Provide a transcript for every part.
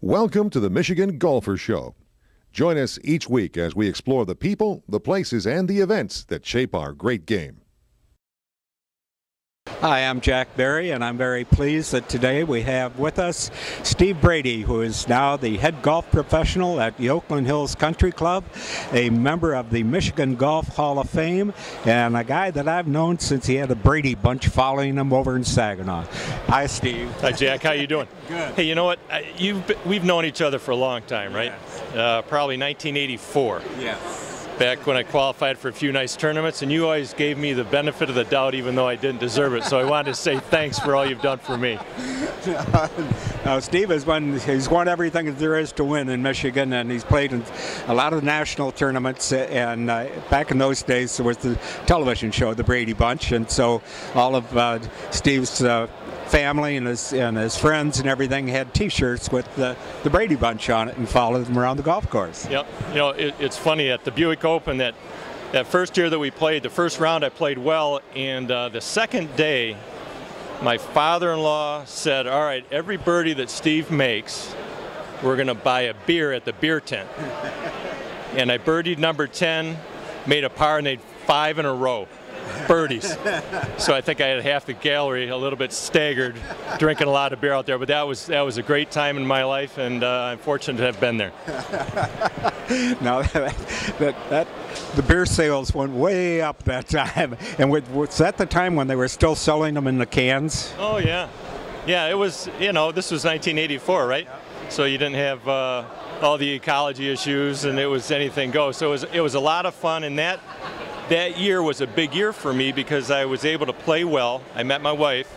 Welcome to the Michigan Golfer Show. Join us each week as we explore the people, the places, and the events that shape our great game. Hi, I'm Jack Berry, and I'm very pleased that today we have with us Steve Brady, who is now the head golf professional at the Oakland Hills Country Club, a member of the Michigan Golf Hall of Fame, and a guy that I've known since he had a Brady bunch following him over in Saginaw. Hi, Steve. Hi, Jack. How you doing? Good. Hey, you know what? You've we've known each other for a long time, right? Yes. Uh, probably 1984. Yes. Back when I qualified for a few nice tournaments, and you always gave me the benefit of the doubt, even though I didn't deserve it. So I wanted to say thanks for all you've done for me. Uh, Steve has won. He's won everything there is to win in Michigan, and he's played in a lot of national tournaments. And uh, back in those days, there was the television show, The Brady Bunch, and so all of uh, Steve's uh, family and his and his friends and everything had T-shirts with the, the Brady Bunch on it, and followed them around the golf course. Yep. You know, it, it's funny at the Buick Open that that first year that we played, the first round I played well, and uh, the second day, my father-in-law said, "All right, every birdie that Steve makes, we're going to buy a beer at the beer tent." and I birdied number 10, made a par, and made five in a row. Birdies. so I think I had half the gallery a little bit staggered, drinking a lot of beer out there. But that was that was a great time in my life, and uh, I'm fortunate to have been there. Now that, that that the beer sales went way up that time, and with, was that the time when they were still selling them in the cans? Oh yeah, yeah. It was you know this was 1984, right? So you didn't have uh, all the ecology issues, and it was anything goes. So it was it was a lot of fun, and that that year was a big year for me because I was able to play well. I met my wife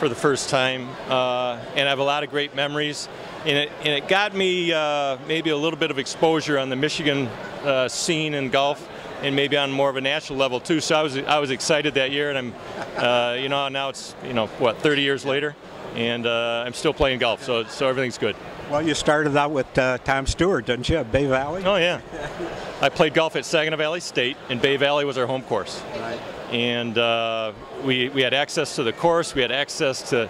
for the first time, uh, and I have a lot of great memories. And it, and it got me uh, maybe a little bit of exposure on the Michigan uh, scene in golf, and maybe on more of a national level too. So I was I was excited that year, and I'm, uh, you know, now it's you know what 30 years later, and uh, I'm still playing golf. So so everything's good. Well, you started out with uh, Tom Stewart, didn't you, at Bay Valley? Oh yeah, I played golf at Saginaw Valley State, and Bay Valley was our home course. Right. and uh, we, we had access to the course, we had access to,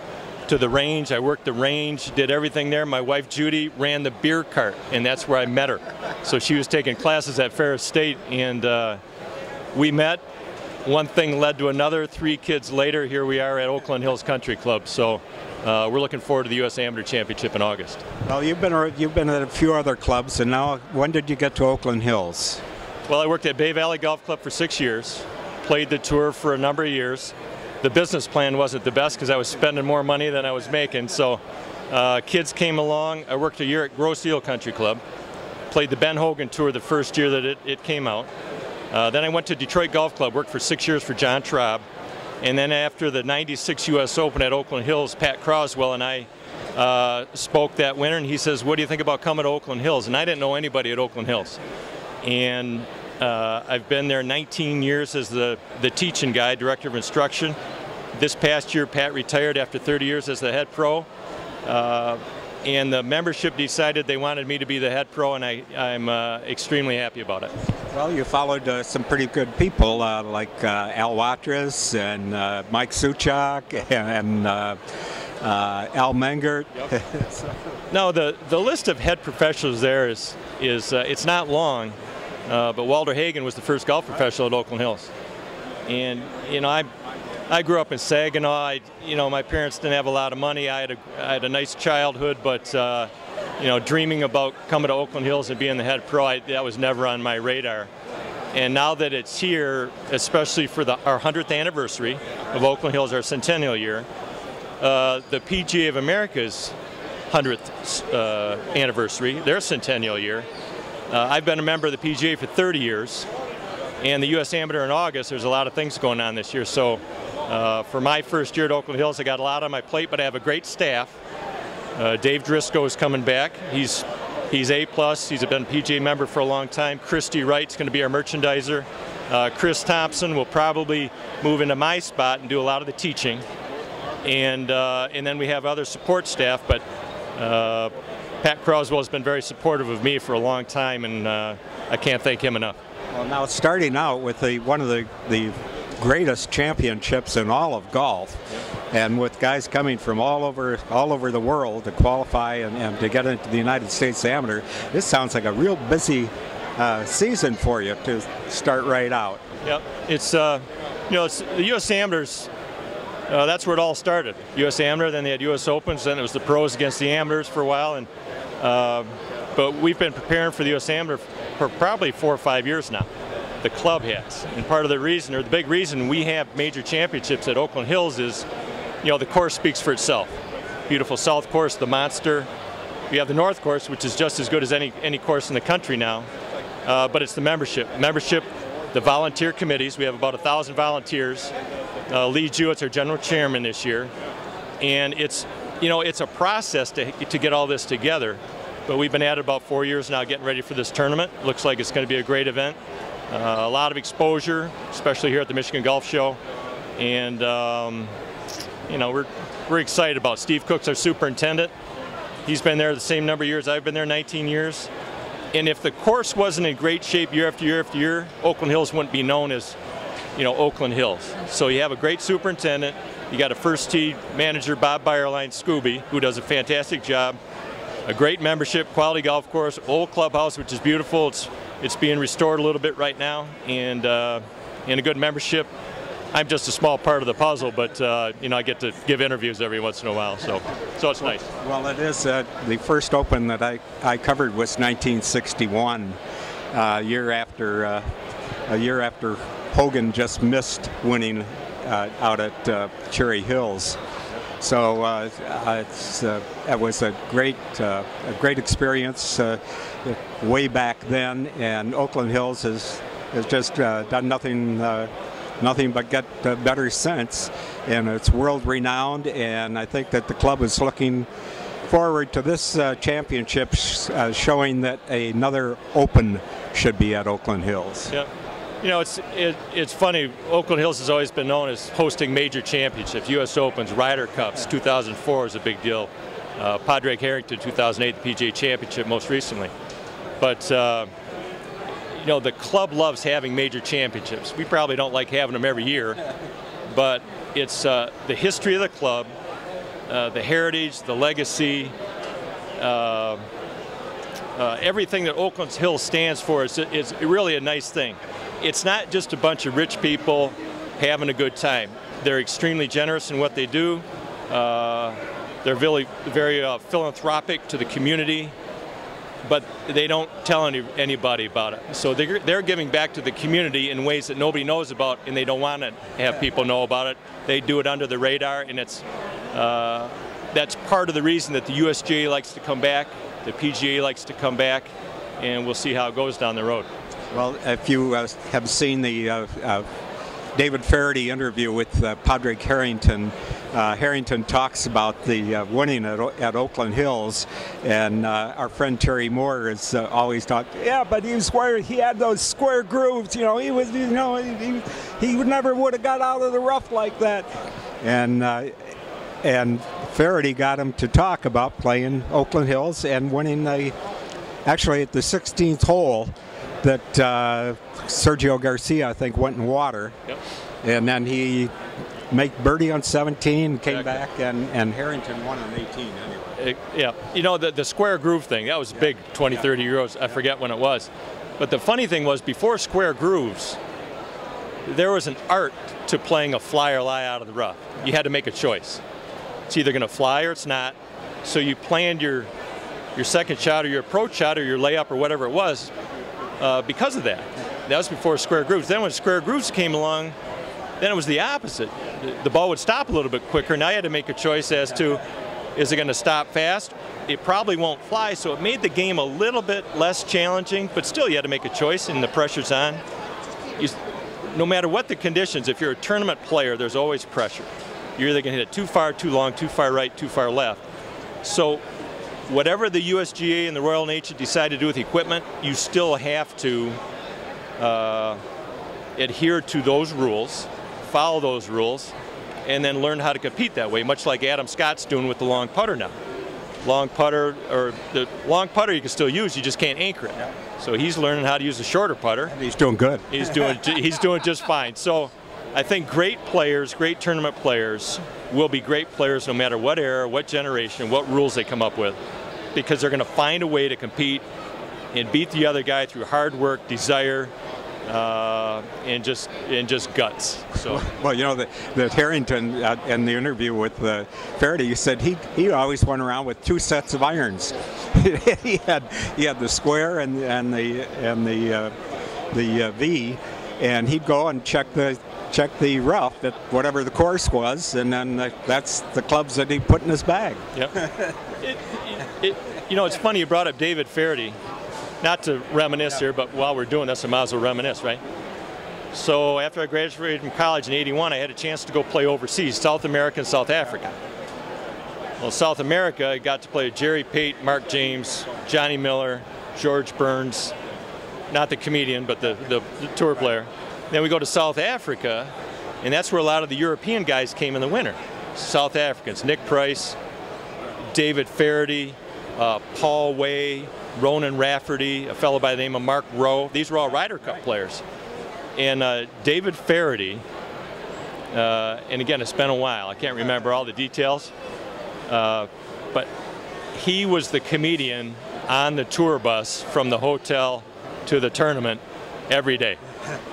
to the range. I worked the range, did everything there. My wife Judy ran the beer cart, and that's where I met her. So she was taking classes at Ferris State, and uh, we met. One thing led to another. Three kids later, here we are at Oakland Hills Country Club. So uh, we're looking forward to the U.S. Amateur Championship in August. Well, you've been you've been at a few other clubs, and now when did you get to Oakland Hills? Well, I worked at Bay Valley Golf Club for six years, played the tour for a number of years. The business plan wasn't the best because I was spending more money than I was making. So uh, kids came along. I worked a year at Grosse Ile Country Club, played the Ben Hogan Tour the first year that it, it came out. Uh, then I went to Detroit Golf Club, worked for six years for John Traub. And then after the 96 U.S. Open at Oakland Hills, Pat Croswell and I uh, spoke that winter, and he says, what do you think about coming to Oakland Hills? And I didn't know anybody at Oakland Hills. And uh, I've been there 19 years as the, the teaching guy, director of instruction. This past year, Pat retired after 30 years as the head pro. Uh, and the membership decided they wanted me to be the head pro, and I, I'm uh, extremely happy about it. Well, you followed uh, some pretty good people uh, like uh, Al Watrous and uh, Mike Souchak and uh, uh, Al Mengert. No, the, the list of head professionals there is, is uh, it's not long, uh, but Walter Hagen was the first golf professional at Oakland Hills. And, you know, I, I grew up in Saginaw. I, you know, my parents didn't have a lot of money. I had a, I had a nice childhood, but, uh, you know, dreaming about coming to Oakland Hills and being the head pro, I, that was never on my radar. And now that it's here, especially for the, our 100th anniversary of Oakland Hills, our centennial year, uh, the PGA of America's 100th uh, anniversary, their centennial year. Uh, I've been a member of the PGA for 30 years, and the U.S. Amateur in August. There's a lot of things going on this year. So, uh, for my first year at Oakland Hills, I got a lot on my plate, but I have a great staff. Uh, Dave Driscoll is coming back. He's he's A plus. He's been a PGA member for a long time. Christy Wright's going to be our merchandiser. Uh, Chris Thompson will probably move into my spot and do a lot of the teaching and uh, and then we have other support staff. But uh, Pat Croswell has been very supportive of me for a long time, and I can't thank him enough. Well, now starting out with the one of the the greatest championships in all of golf, and with guys coming from all over all over the world to qualify and, and to get into the United States Amateur, this sounds like a real busy uh, season for you to start right out. Yep, it's uh, you know it's the U.S. Amateurs. Uh, that's where it all started. U.S. Amateur, then they had U.S. Opens, then it was the pros against the amateurs for a while, and uh, but we've been preparing for the U.S. Amateur for probably four or five years now. The club has, and part of the reason, or the big reason, we have major championships at Oakland Hills is, you know, the course speaks for itself. Beautiful South Course, the Monster. We have the North Course, which is just as good as any any course in the country now, uh, but it's the membership. Membership the volunteer committees. We have about a thousand volunteers. Uh, Lee Jewett's our general chairman this year, and it's you know it's a process to to get all this together. But we've been at it about four years now, getting ready for this tournament. Looks like it's going to be a great event. Uh, a lot of exposure, especially here at the Michigan Golf Show, and um, you know we're we're excited about. It. Steve Cook's our superintendent. He's been there the same number of years. I've been there 19 years. And if the course wasn't in great shape year after year after year, Oakland Hills wouldn't be known as, you know, Oakland Hills. So you have a great superintendent. You got a first tee manager, Bob Byerline Scooby, who does a fantastic job. A great membership, quality golf course, old clubhouse, which is beautiful. It's it's being restored a little bit right now, and uh, and a good membership. I'm just a small part of the puzzle, but uh, you know I get to give interviews every once in a while, so so it's nice. Well, it is uh, the first Open that I, I covered was 1961, uh, year after uh, a year after Hogan just missed winning uh, out at uh, Cherry Hills. So uh, it's, it was a great a great experience way back then, and Oakland Hills has has just done nothing nothing but get uh, better sense. And it's world renowned, and I think that the club is looking forward to this uh, championship, uh, showing that another Open should be at Oakland Hills. Yeah. You know, it's it, it's funny. Oakland Hills has always been known as hosting major championships, U.S. Opens, Ryder Cups. 2004 is a big deal. Uh, Padraig Harrington, 2008, the PGA Championship most recently. But uh, you know, the club loves having major championships. We probably don't like having them every year, but it's uh, the history of the club, uh, the heritage, the legacy, uh, uh everything that Oakland Hills stands for is, is really a nice thing. It's not just a bunch of rich people having a good time. They're extremely generous in what they do. Uh, they're very, very uh, philanthropic to the community but they don't tell any, anybody about it. So they're, they're giving back to the community in ways that nobody knows about, and they don't want to have people know about it. They do it under the radar, and it's uh, that's part of the reason that the USGA likes to come back, the PGA likes to come back, and we'll see how it goes down the road. Well, if you uh, have seen the uh, uh David Feherty interview with uh, Padraig Harrington, uh, Harrington talks about the uh, winning at, at Oakland Hills, and our friend Terry Moore has uh, always talked. Yeah, but he was where he had those square grooves. You know, he was. You know, he, he never would have got out of the rough like that. And and Feherty got him to talk about playing Oakland Hills and winning the actually at the 16th hole that uh, Sergio Garcia, I think, went in water. Yep. And then he made birdie on 17, came back, and, and Harrington won on 18 anyway. It, yeah, you know, the, the square groove thing, that was yeah. big 20, yeah. 30 euros. I forget when it was. But the funny thing was, before square grooves, there was an art to playing a fly or lie out of the rough. You had to make a choice. It's either going to fly or it's not. So you planned your your second shot or your approach shot or your layup or whatever it was uh, because of that. That was before square grooves. Then when square grooves came along, then it was the opposite. The ball would stop a little bit quicker. Now you had to make a choice as to is it going to stop fast? It probably won't fly, so it made the game a little bit less challenging, but still you had to make a choice and the pressure's on. You, no matter what the conditions, if you're a tournament player, there's always pressure. You're either going to hit it too far, too long, too far right, too far left. So whatever the USGA and the Royal and Ancient decide to do with equipment, you still have to uh, adhere to those rules, follow those rules, and then learn how to compete that way, much like Adam Scott's doing with the long putter now. Long putter, or the long putter you can still use, you just can't anchor it. So he's learning how to use a shorter putter. He's doing good. He's doing he's doing just fine. So I think great players, great tournament players, will be great players no matter what era, what generation, what rules they come up with, because they're going to find a way to compete and beat the other guy through hard work, desire, uh, and just and just guts. So well, you know that that Harrington uh, in the interview with uh, he said he he always went around with two sets of irons. he had he had the square and and the and the uh, the uh, V, and he'd go and check the check the rough at whatever the course was, and then that's the clubs that he put in his bag. Yep. it, it, you know, it's funny you brought up David Feherty not to reminisce here, but while we're doing this, I might as well reminisce, right? So after I graduated from college in 81, I had a chance to go play overseas, South America and South Africa. Well, South America, I got to play Jerry Pate, Mark James, Johnny Miller, George Burns, not the comedian, but the, the, the tour player. Then we go to South Africa, and that's where a lot of the European guys came in the winter. South Africans, Nick Price, David Feherty, uh, Paul Way, Ronan Rafferty, a fellow by the name of Mark Roe. These were all Ryder Cup players. And uh, David Feherty, uh, and again, it's been a while. I can't remember all the details. Uh, but he was the comedian on the tour bus from the hotel to the tournament every day.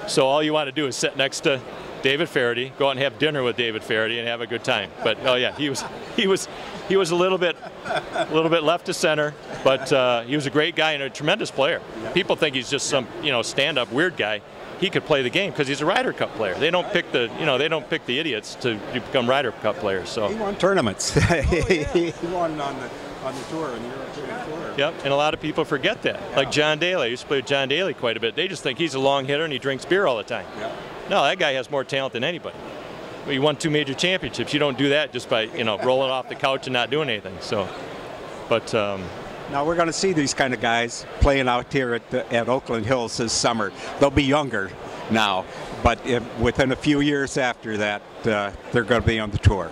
So all you want to do is sit next to David Feherty, go out and have dinner with David Feherty and have a good time. But oh yeah, he was he was he was a little bit a little bit left to center, but uh, he was a great guy and a tremendous player. People think he's just some you know stand-up weird guy. He could play the game because he's a Ryder Cup player. They don't pick the you know they don't pick the idiots to become Ryder Cup players. So he won tournaments. oh, yeah. he won on the on the tour, on the European tour. Yep, and a lot of people forget that. Yeah. Like John Daly, I used to play with John Daly quite a bit. They just think he's a long hitter and he drinks beer all the time. Yeah. No, that guy has more talent than anybody. He won two major championships. You don't do that just by you know rolling off the couch and not doing anything. So, but. Um, now we're going to see these kind of guys playing out here at, the, at Oakland Hills this summer. They'll be younger now, but if, within a few years after that, uh, they're going to be on the tour.